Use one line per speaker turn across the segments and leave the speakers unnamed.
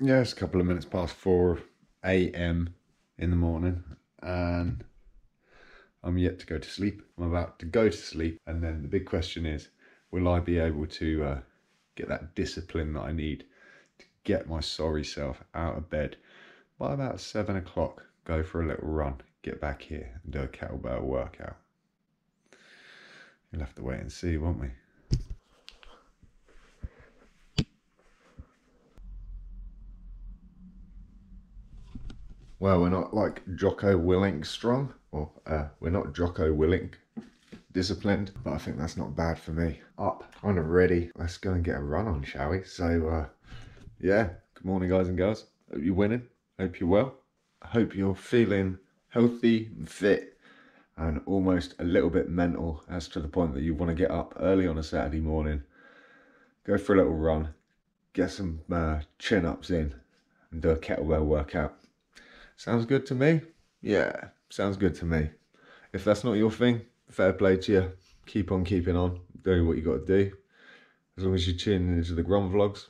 yeah, it's a couple of minutes past 4 a.m. in the morning, and I'm yet to go to sleep. I'm about to go to sleep, and then the big question is will I be able to uh, get that discipline that I need to get my sorry self out of bed by about 7 o'clock? Go for a little run, get back here, and do a kettlebell workout. You'll have to wait and see, won't we? Well, we're not like Jocko Willink strong, or uh, we're not Jocko Willink disciplined, but I think that's not bad for me. Up, kind of ready. Let's go and get a run on, shall we? So, uh, yeah, good morning, guys and girls. Hope you're winning. Hope you're well. Hope you're feeling healthy and fit and almost a little bit mental as to the point that you want to get up early on a Saturday morning, go for a little run, get some uh, chin ups in, and do a kettlebell workout. Sounds good to me? Yeah, sounds good to me. If that's not your thing, fair play to you. Keep on keeping on, doing what you got to do. As long as you're tuning into the Grom vlogs,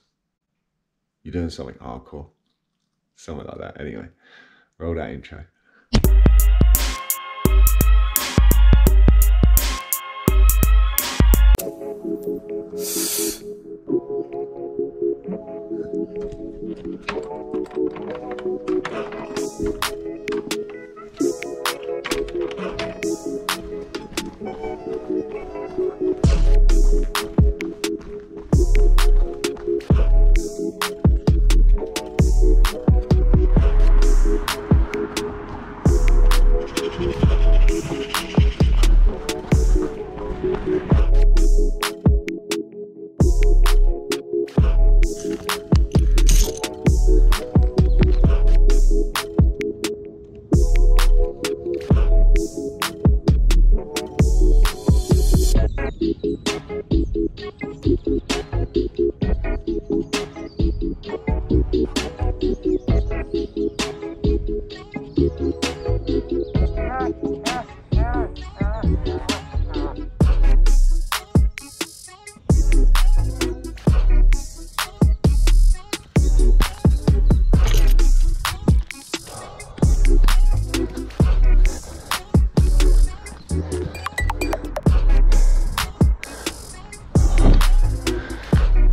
you're doing something hardcore. Something like that. Anyway, roll that intro.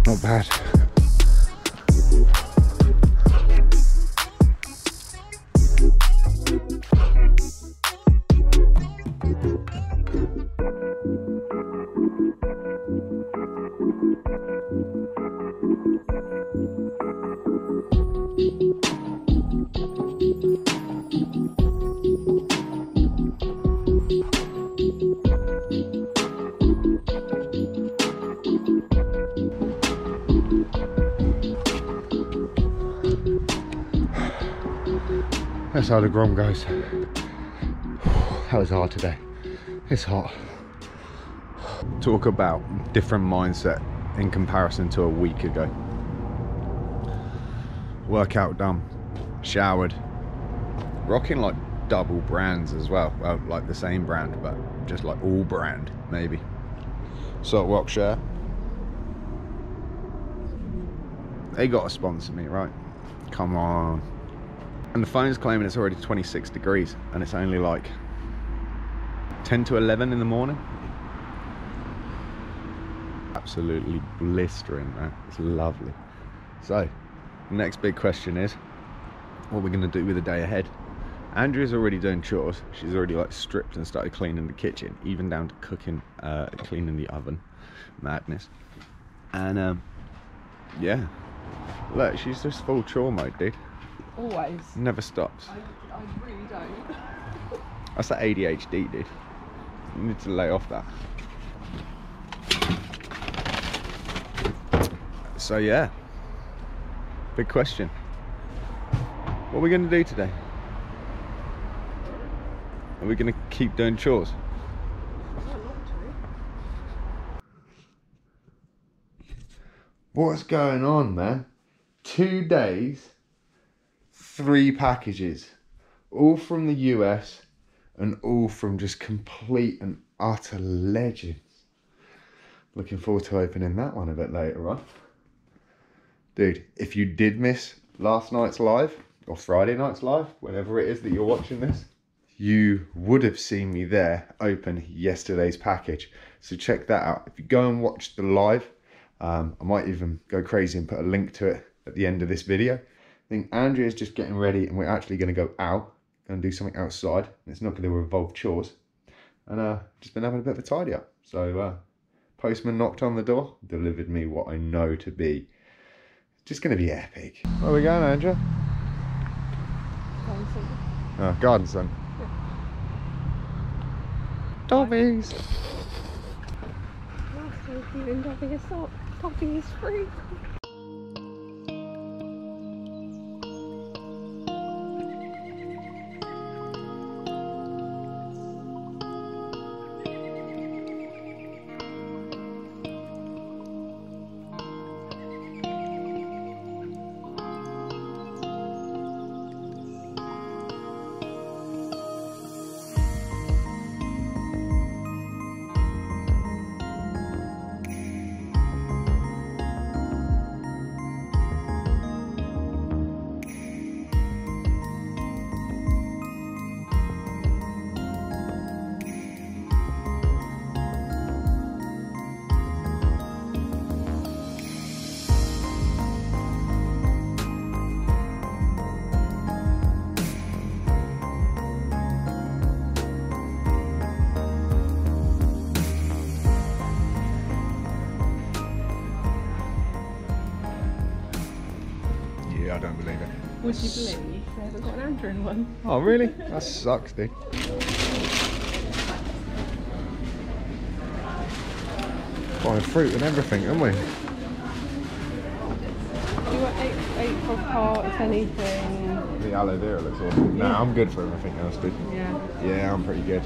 Not bad. That's how the Grom goes. That was hard today. It's hot. Talk about different mindset in comparison to a week ago. Workout done, showered, rocking like double brands as well. Well, like the same brand, but just like all brand, maybe. Salt Rock Share. They got to sponsor me, right? Come on. And the phone's claiming it's already 26 degrees and it's only like 10 to 11 in the morning. Absolutely blistering, man. It's lovely. So, next big question is what we're going to do with the day ahead. Andrea's already doing chores. She's already like stripped and started cleaning the kitchen, even down to cooking, uh, cleaning the oven. Madness. And um, yeah, look, she's just full chore mode, dude.
Always.
Never stops.
I, I really don't.
That's that ADHD, dude. You need to lay off that. So yeah, big question. What are we going to do today? Are we going to keep doing chores? What's going on, man? Two days, three packages, all from the US and all from just complete and utter legends. Looking forward to opening that one a bit later on. Dude, if you did miss last night's live or Friday night's live, whenever it is that you're watching this, you would have seen me there open yesterday's package. So check that out. If you go and watch the live, um, I might even go crazy and put a link to it at the end of this video. I think Andrea is just getting ready and we're actually going to go out and do something outside. It's not going to involve chores. And uh, just been having a bit of a tidy up. So uh, postman knocked on the door, delivered me what I know to be just going to be epic. Where are we going, Andrea? Oh, garden sun. Dobbies!
Last time Stephen Dobby a sock. Dobby is free. Would you believe they haven't got an Andrew one?
Oh, really? That sucks, dude. Buying fruit and everything, aren't we?
Do you want eight, eight for part, anything?
The aloe vera looks awesome. Nah, I'm good for everything else, dude.
Yeah.
Yeah, I'm pretty good.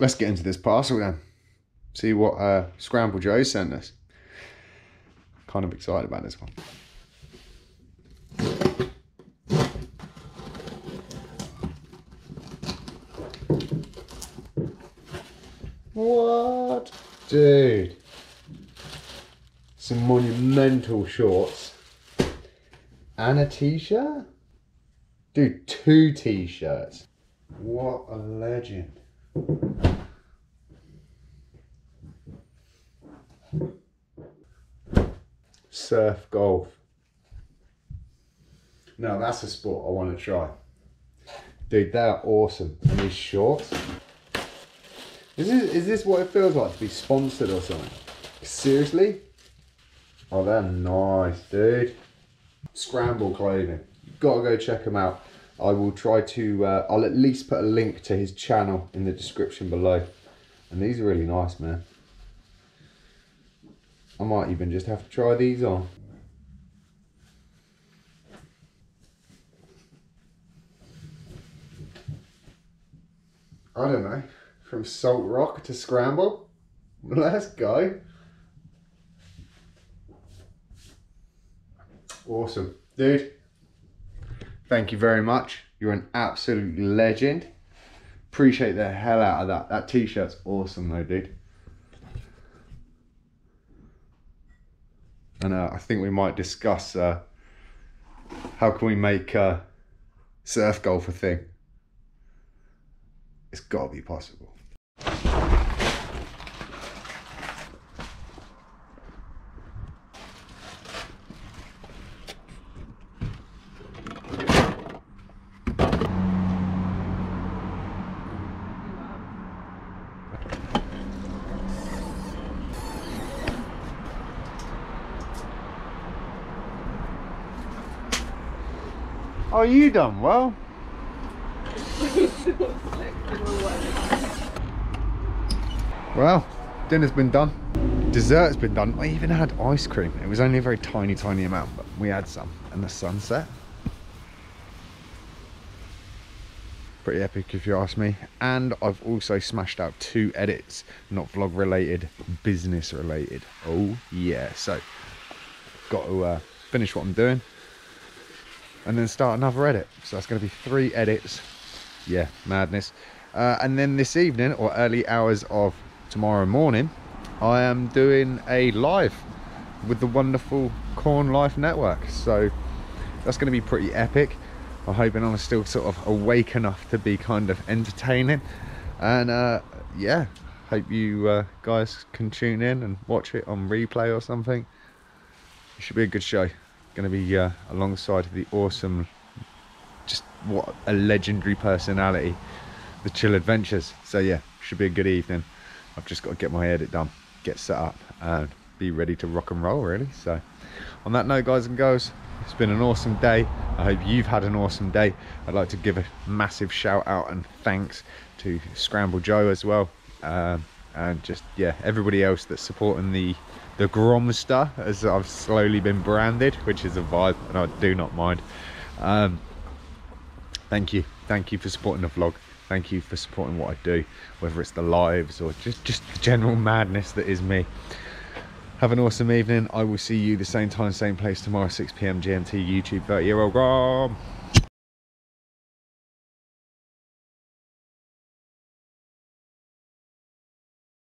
Let's get into this parcel then. See what uh, Skramble Joe sent us. Kind of excited about this one. What? Dude. Some monumental shorts. And a t-shirt? Dude, two t-shirts. What a legend. Surf golf. Now that's a sport I want to try. Dude, they're awesome. And these shorts. Is this, is this what it feels like to be sponsored or something? Seriously? Oh, they're nice, dude. Skramble clothing. You've got to go check them out. I will try to, uh, I'll at least put a link to his channel in the description below. And these are really nice, man. I might even just have to try these on. I don't know. From Salt Rock to Skramble. Let's go. Awesome. Dude, thank you very much. You're an absolute legend. Appreciate the hell out of that. That t-shirt's awesome though, dude. And uh, I think we might discuss uh, how can we make uh, surf golf a thing. It's got to be possible. Oh, you done well. Well, dinner's been done. Dessert's been done. I even had ice cream. It was only a very tiny, tiny amount, but we had some. And the sunset. Pretty epic if you ask me. And I've also smashed out two edits, not vlog related, business related. Oh yeah, so got to uh, finish what I'm doing and then start another edit. So that's going to be three edits. Yeah, madness. Uh, and then this evening or early hours of tomorrow morning, I am doing a live with the wonderful Corn Life Network. So that's going to be pretty epic. I'm hoping I'm still sort of awake enough to be kind of entertaining. And uh, yeah, hope you uh, guys can tune in and watch it on replay or something. It should be a good show. Going to be uh, alongside the awesome, just what a legendary personality, the Chill Adventures. So yeah, should be a good evening. I've just got to get my edit done, get set up, and be ready to rock and roll really. So on that note, guys and girls, it's been an awesome day. I hope you've had an awesome day. I'd like to give a massive shout out and thanks to Skramble Joe as well. Um, and just, yeah, everybody else that's supporting the the Gromster as I've slowly been branded, which is a vibe and I do not mind. Um, thank you. Thank you for supporting the vlog. Thank you for supporting what I do, whether it's the lives or just, just the general madness that is me have an awesome evening i will see you the same time same place tomorrow 6 p.m gmt youtube 30 year old grom